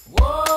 Whoa!